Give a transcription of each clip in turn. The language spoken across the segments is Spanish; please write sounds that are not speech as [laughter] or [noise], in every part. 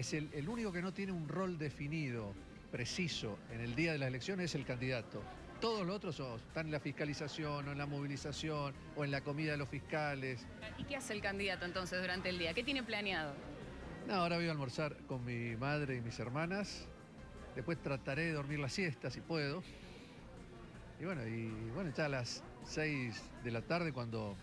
es el, el único que no tiene un rol definido, preciso, en el día de las elecciones es el candidato. Todos los otros están en la fiscalización o en la movilización o en la comida de los fiscales. ¿Y qué hace el candidato entonces durante el día? ¿Qué tiene planeado? No, ahora voy a almorzar con mi madre y mis hermanas. Después trataré de dormir la siesta si puedo. Y bueno, y bueno, ya a las 6 de la tarde cuando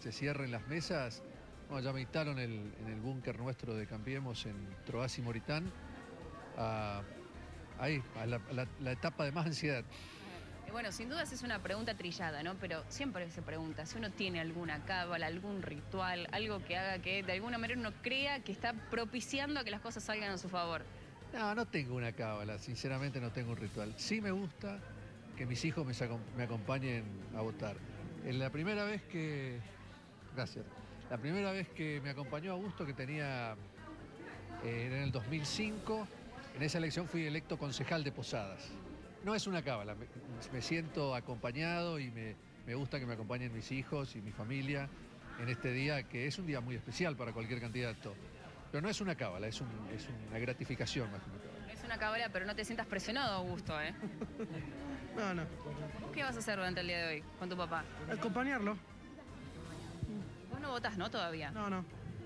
se cierren las mesas, bueno, ya me instalo en el, en el búnker nuestro de Cambiemos en Troas y Moritán. a- ahí, a la- a la- la etapa de más ansiedad. Y bueno, sin dudas es una pregunta trillada, ¿no? Pero siempre se pregunta si uno tiene alguna cábala, algún ritual, algo que haga que de alguna manera uno crea que está propiciando a que las cosas salgan a su favor. No, no tengo una cábala, sinceramente no tengo un ritual. Sí me gusta que mis hijos me acompañen a votar. En la primera vez que. Gracias. La primera vez que me acompañó Augusto, que tenía. eh, era en el 2005, en esa elección fui electo concejal de Posadas. No es una cábala, me, me siento acompañado y me, me gusta que me acompañen mis hijos y mi familia en este día, que es un día muy especial para cualquier candidato. Pero no es una cábala, es, un- es una gratificación más que una cábala. Es una cábala, pero no te sientas presionado, Augusto, ¿eh? [laughs] No, no. ¿Vos ¿Qué vas a hacer durante el día de hoy con tu papá? Acompañarlo. No votás, ¿no? Todavía. No, no.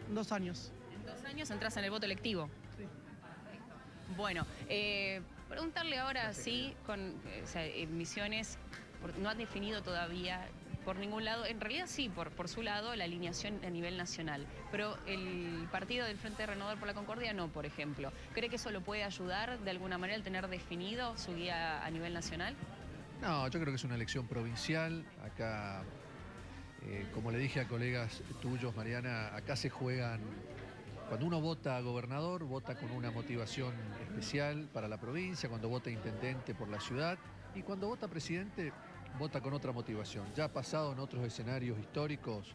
Dos años. En dos años entras en el voto electivo. Sí. Bueno, eh, preguntarle ahora sí, con eh, o sea, en Misiones, por- no han definido todavía por ningún lado, en realidad sí, por, por su lado, la alineación a nivel nacional, pero el partido del Frente Renovador por la Concordia no, por ejemplo. ¿Cree que eso lo puede ayudar de alguna manera al tener definido su guía a nivel nacional? No, yo creo que es una elección provincial. Acá, eh, como le dije a colegas tuyos, Mariana, acá se juegan. Cuando uno vota gobernador, vota con una motivación especial para la provincia, cuando vota intendente por la ciudad y cuando vota presidente, vota con otra motivación. Ya ha pasado en otros escenarios históricos,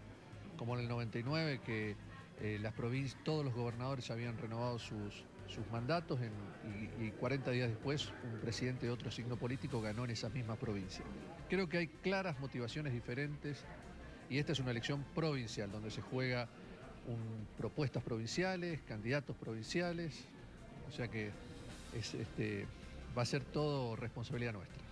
como en el 99, que eh, las provincias, todos los gobernadores habían renovado sus, sus mandatos y, y 40 días después un presidente de otro signo político ganó en esa misma provincia. Creo que hay claras motivaciones diferentes y esta es una elección provincial donde se juega propuestas provinciales, candidatos provinciales, o sea que es, este, va a ser todo responsabilidad nuestra.